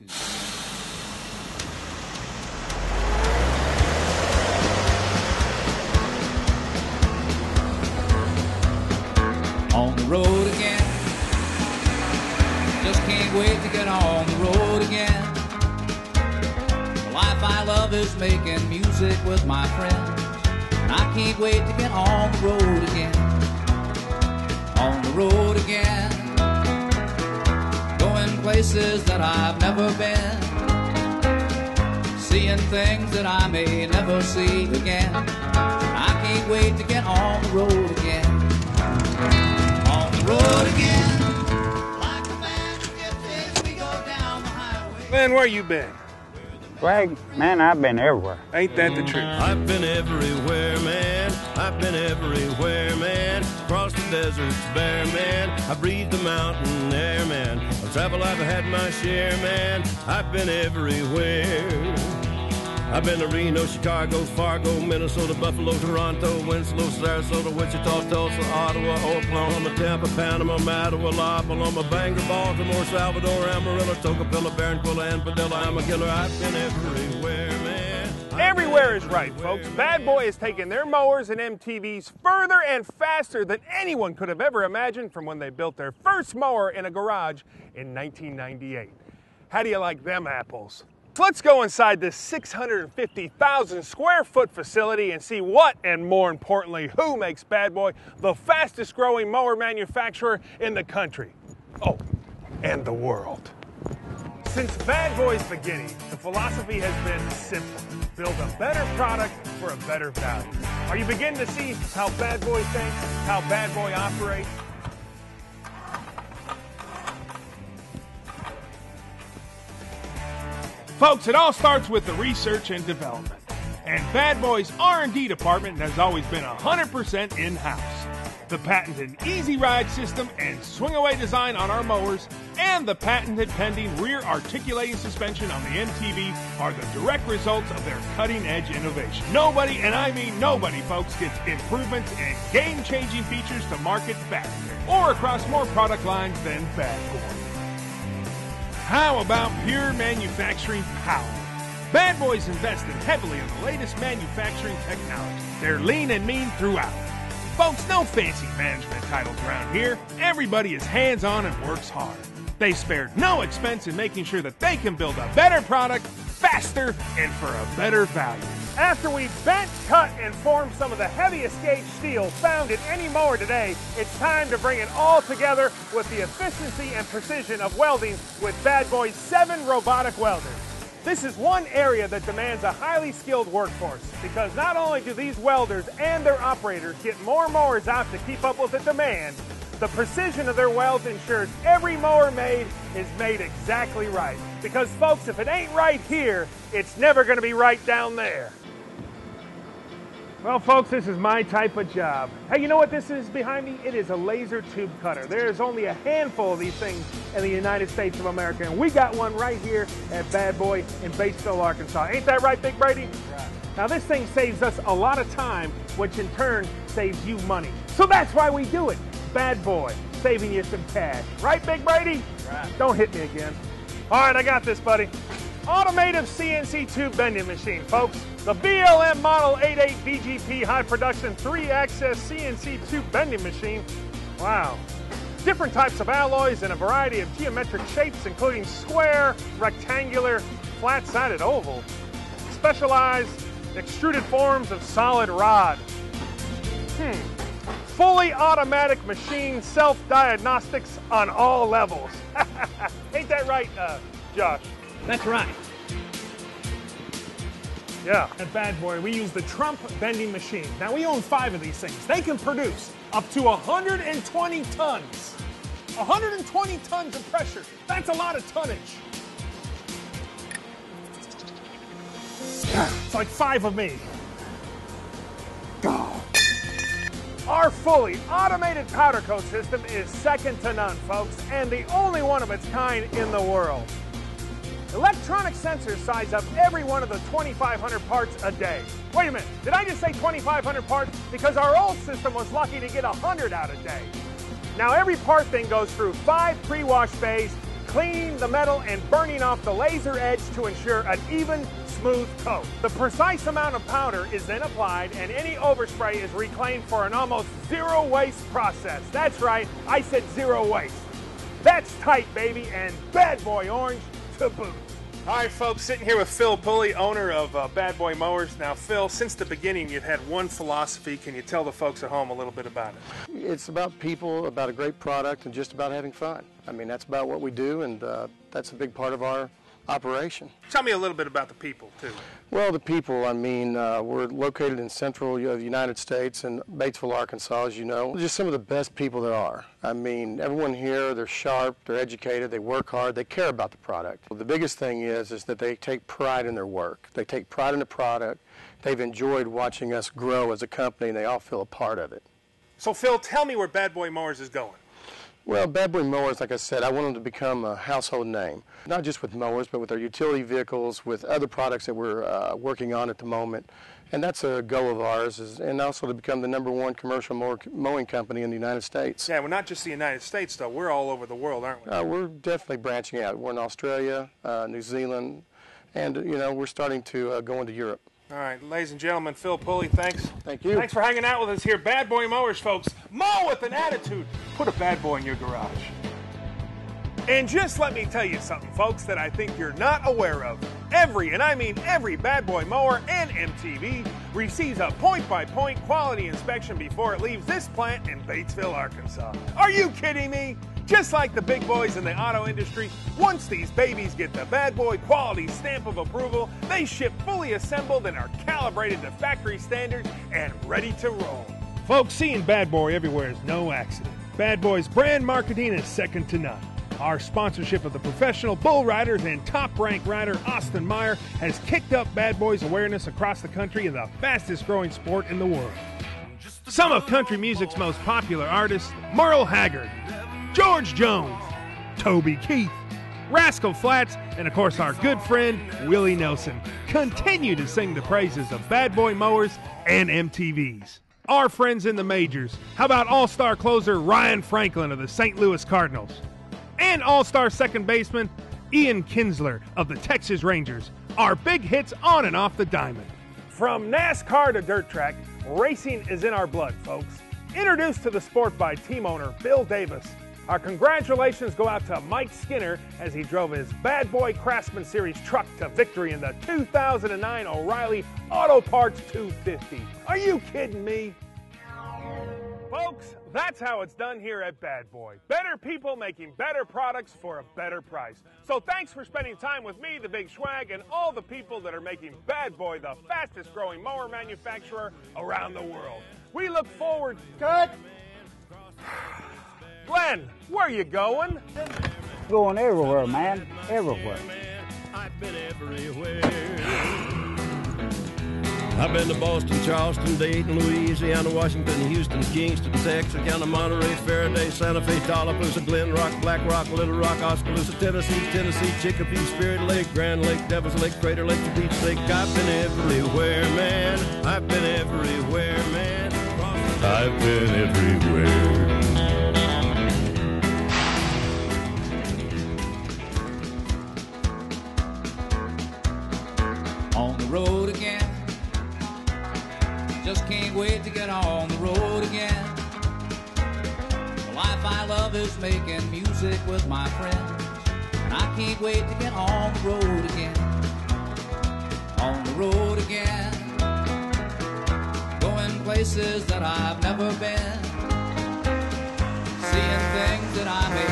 On the road again. Just can't wait to get on the road again. The life I love is making music with my friends. And I can't wait to get on the road again. On the road again. Going places that I've never been. Seeing things that I may never see again. I can't wait to get on the road again. On the road again. Like the highway. Man, where you been? Well, man, I've been everywhere. Ain't that the truth? I've been everywhere, man. I've been everywhere, man. Across the deserts bare, man. I breathed the mountain air, man. Of travel I've had my share, man. I've been everywhere. I've been to Reno, Chicago, Fargo, Minnesota, Buffalo, Toronto, Winslow, Sarasota, Wichita, Tulsa, Ottawa, Oklahoma, Tampa, Panama, Mattawa, La Paloma, Bangor, Baltimore, Salvador, Amarillo, Tocopilla, Barranquilla, and Padilla, Amagilla. I've been everywhere, man. Everywhere is right, folks. Bad. Boy has taken their mowers and MTVs further and faster than anyone could have ever imagined from when they built their first mower in a garage in 1998. How do you like them apples? Let's go inside this 650,000 square foot facility and see what, and more importantly, who makes Bad Boy the fastest growing mower manufacturer in the country. Oh, and the world. Since Bad Boy's beginning, the philosophy has been simple build a better product for a better value. Are you beginning to see how Bad Boy thinks, how Bad Boy operates? Folks, it all starts with the research and development. And Bad Boy's R&D department has always been 100% in-house. The patented Easy Ride system and swing away design on our mowers and the patented pending rear articulating suspension on the MTV are the direct results of their cutting edge innovation. Nobody, and I mean nobody, folks, gets improvements and game changing features to market faster or across more product lines than Bad Boy. How about pure manufacturing power? Bad Boys invested heavily in the latest manufacturing technology. They're lean and mean throughout. Folks, no fancy management titles around here. Everybody is hands on and works hard. They spared no expense in making sure that they can build a better product faster and for a better value. After we bent, cut, and formed some of the heaviest gauge steel found in any mower today, it's time to bring it all together with the efficiency and precision of welding with Bad Boy's seven robotic welders. This is one area that demands a highly skilled workforce because not only do these welders and their operators get more mowers out to keep up with the demand, the precision of their welds ensures every mower made is made exactly right. Because, folks, if it ain't right here, it's never going to be right down there. Well, folks, this is my type of job. Hey, you know what this is behind me? It is a laser tube cutter. There's only a handful of these things in the United States of America, and we got one right here at Bad Boy in Batesville, Arkansas. Ain't that right, Big Brady? Now, this thing saves us a lot of time, which in turn saves you money. So that's why we do it. Bad Boy, saving you some cash. Right, Big Brady? Right. Don't hit me again. All right, I got this, buddy. Automated CNC tube bending machine, folks. The BLM Model 88 BGP high production 3 axis CNC tube bending machine. Wow. Different types of alloys in a variety of geometric shapes, including square, rectangular, flat sided oval. Specialized extruded forms of solid rod. Hmm. Fully automatic machine self diagnostics on all levels. Ain't that right, uh, Josh? That's right. Yeah. At Bad Boy, we use the Trump bending machine. Now, we own five of these things. They can produce up to 120 tons. 120 tons of pressure. That's a lot of tonnage. It's like five of me. Our fully automated powder coat system is second to none, folks, and the only one of its kind in the world. Electronic sensors size up every one of the 2,500 parts a day. Wait a minute, did I just say 2,500 parts? Because our old system was lucky to get 100 out a day. Now every part then goes through five pre-wash bays, cleaning the metal and burning off the laser edge to ensure an even, smooth coat. The precise amount of powder is then applied and any overspray is reclaimed for an almost zero waste process. That's right, I said zero waste. That's tight, baby, and bad boy orange to boot. All right, folks, sitting here with Phil Pulley, owner of uh, Bad Boy Mowers. Now, Phil, since the beginning, you've had one philosophy. Can you tell the folks at home a little bit about it? It's about people, about a great product, and just about having fun. I mean, that's about what we do, and uh, that's a big part of our operation. Tell me a little bit about the people, too. Well, the people, I mean, uh, we're located in central United States in Batesville, Arkansas, as you know. Just some of the best people there are. I mean, everyone here, they're sharp, they're educated, they work hard, they care about the product. Well, the biggest thing is, is that they take pride in their work. They take pride in the product. They've enjoyed watching us grow as a company, and they all feel a part of it. So, Phil, tell me where Bad Boy Mowers is going. Well, Bad Boy Mowers, like I said, I want them to become a household name, not just with mowers, but with our utility vehicles, with other products that we're uh, working on at the moment. And that's a goal of ours, is, and also to become the number one commercial mower, mowing company in the United States. Yeah, we're not just the United States, though. We're all over the world, aren't we? Uh, we're definitely branching out. We're in Australia, uh, New Zealand, and, you know, we're starting to uh, go into Europe. All right, ladies and gentlemen, Phil Pulley, thanks. Thank you. Thanks for hanging out with us here. Bad Boy Mowers, folks. Mow with an attitude. Put a bad boy in your garage. And just let me tell you something, folks, that I think you're not aware of. Every, and I mean every bad boy mower and MTV receives a point by point quality inspection before it leaves this plant in Batesville, Arkansas. Are you kidding me? Just like the big boys in the auto industry, once these babies get the bad boy quality stamp of approval, they ship fully assembled and are calibrated to factory standards and ready to roll. Folks, seeing Bad Boy everywhere is no accident. Bad Boy's brand marketing is second to none. Our sponsorship of the professional bull riders and top ranked rider Austin Meyer has kicked up Bad Boys awareness across the country in the fastest growing sport in the world. Some of country music's most popular artists Merle Haggard, George Jones, Toby Keith, Rascal Flatts, and of course our good friend Willie Nelson continue to sing the praises of Bad Boy Mowers and MTVs. Our friends in the majors. How about all star closer Ryan Franklin of the St. Louis Cardinals? And all star second baseman Ian Kinsler of the Texas Rangers. Our big hits on and off the diamond. From NASCAR to dirt track, racing is in our blood, folks. Introduced to the sport by team owner Bill Davis. Our congratulations go out to Mike Skinner as he drove his Bad Boy Craftsman Series truck to victory in the 2009 O'Reilly Auto Parts 250. Are you kidding me? Folks, that's how it's done here at Bad Boy. Better people making better products for a better price. So thanks for spending time with me, the Big Schwag, and all the people that are making Bad Boy the fastest growing mower manufacturer around the world. We look forward. To cut! Glenn, where you going? Going everywhere, man. Everywhere. I've been everywhere. I've been to Boston, Charleston, Dayton, Louisiana, Washington, Houston, Kingston, Texarkana, Monterey, Faraday, Santa Fe, Tallapoosa, Glen Rock, Black Rock, Little Rock, Oskaloosa, Tennessee, Tennessee, Chicopee, Spirit Lake, Grand Lake, Devil's Lake, Crater Lake, Beach Lake. I've been everywhere, man. I've been everywhere, man. I've been everywhere. Is making music with my friends. And I can't wait to get on the road again. On the road again. Going places that I've never been. Seeing things that I may